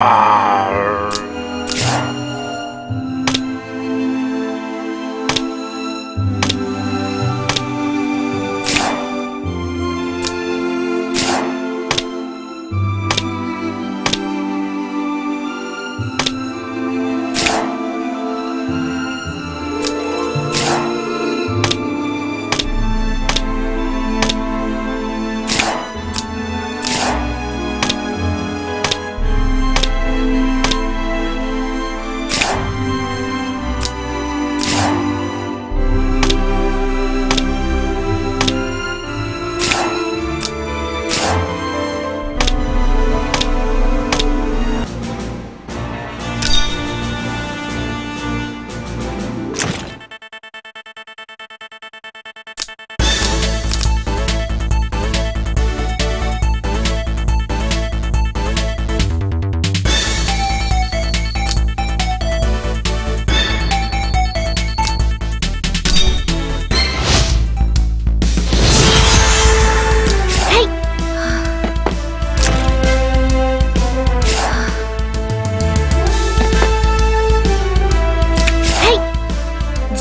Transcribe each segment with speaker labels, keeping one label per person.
Speaker 1: Ah!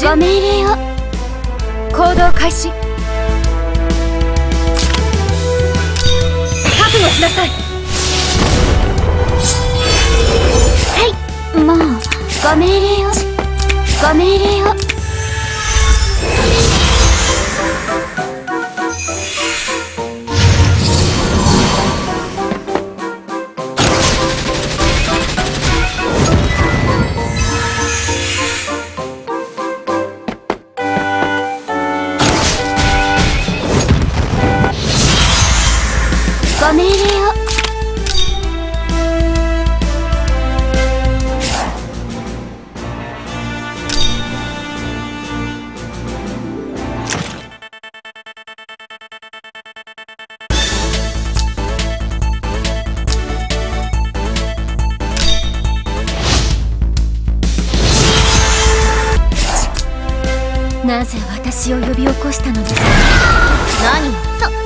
Speaker 1: ご命令を。
Speaker 2: 行動開始。覚悟しなさい。
Speaker 1: はい。もうご命令を。ご命令を。ご命令を
Speaker 2: なぜ私を呼び起こしたのです。か
Speaker 1: 何そ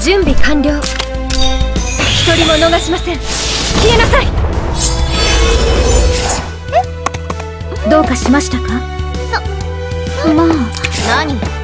Speaker 2: 準備完了。一人も逃しません。消えなさい。どうかしましたか？
Speaker 1: もう
Speaker 2: 何？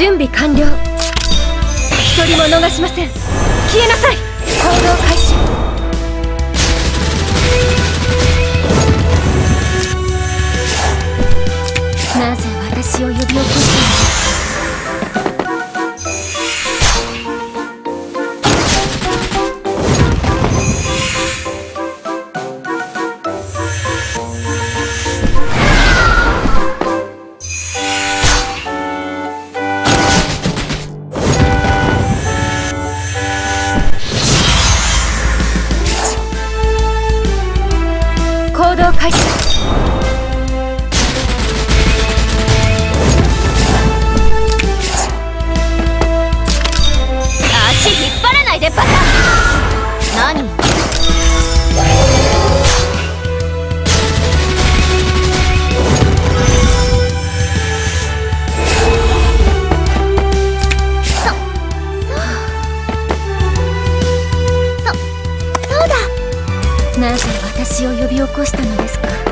Speaker 2: 準備完了。一人も逃しません。消えなさい。行動開始。なぜ私を呼び起こす開始引っ張らないでバカ。何？私を呼び起
Speaker 1: こし
Speaker 2: たのですか？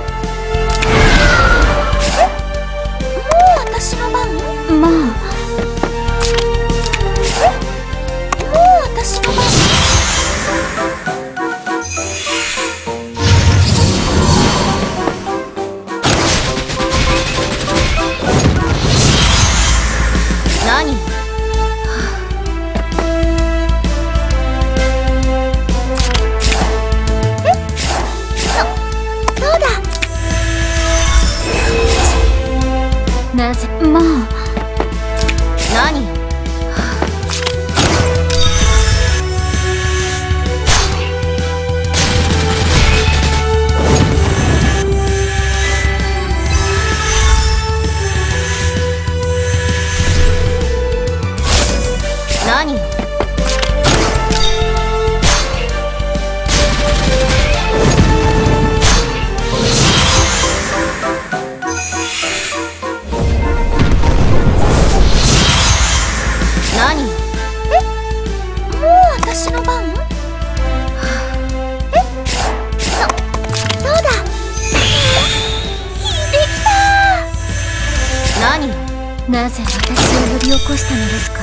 Speaker 1: なぜもう何？私の番？え？そそうだ。できた
Speaker 2: 何？
Speaker 1: なぜ私を呼び起こしたのですか？